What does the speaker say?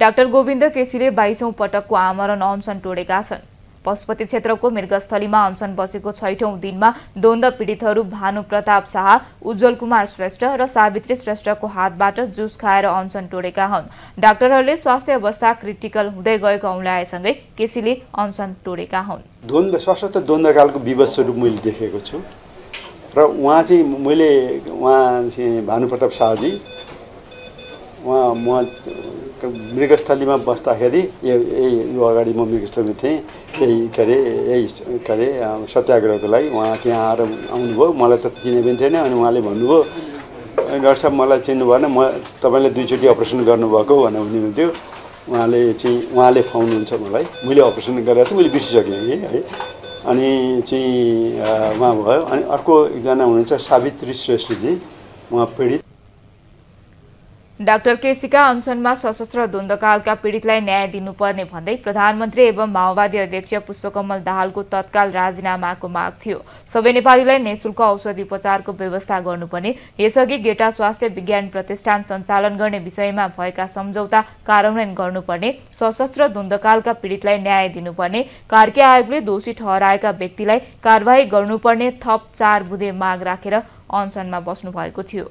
Doctor Govind केसीले बाइसौँ पटकको आमरण अनसन तोडेका छन्। पशुपति क्षेत्रको मृगस्थलीमा अनसन बसेको छैठौँ दिनमा द्वन्द पीडितहरू भानु प्रताप शाह उज्जवल कुमार श्रेष्ठ र सावित्री श्रेष्ठको हातबाट जुस खाएर अनसन तोडेका हुन्। डाक्टरहरूले स्वास्थ्य अवस्था क्रिटिकल हुँदै गएको औँल्याएसँगै केसीले अनसन तोडेका हुन्। द्वन्द्व सशक्त द्वन्द्वकालको विवश स्वरूप मैले देखेको छु। र उहाँ चाहिँ मैले उहाँ चाहिँ भानुप्रताप शाहजी उहाँ म मृगस्थलीमा बस्दाखेरि यो अगाडि म मृगस्थलीमा थिएँ। यही के अरे यही के अरे सत्याग्रहको लागि उहाँ त्यहाँ आएर आउनुभयो। मलाई त चिने पनि थिएन अनि उहाँले भन्नुभयो डाक्टर साहब मलाई चिन्नु भएन। म तपाईँले दुईचोटि अपरेसन गर्नुभएको भनेर हुनुहुन्थ्यो। उहाँले चाहिँ उहाँले खुवाउनुहुन्छ मलाई। मैले अपरेसन गरेर चाहिँ मैले बिर्सिसकेँ कि है? अनि चाहिँ उहाँ भयो। अनि अर्को एकजना हुनुहुन्छ सावित्री श्रेष्ठजी। उहाँ पीडित डाक्टर केसीका अनसनमा सशस्त्र द्वन्द्वकालका पीडितलाई न्याय दिनुपर्ने भन्दै प्रधानमन्त्री एवं माओवादी अध्यक्ष पुष्पकमल दाहालको तत्काल राजीनामाको माग थियो। सबै नेपालीलाई निशुल्क औषधि उपचारको व्यवस्था गर्नुपर्ने यसअघि गेटा स्वास्थ्य विज्ञान प्रतिष्ठान सञ्चालन गर्ने विषयमा भएका सम्झौता कार्यान्वयन गर्नुपर्ने सशस्त्र द्वन्द्वकालका पीडितलाई न्याय दिनुपर्ने कार्के आयोगले दोषी ठहराएका व्यक्तिलाई कारवाही गर्नुपर्ने थप चार बुधे माग राखेर अनसनमा बस्नु भएको थियो।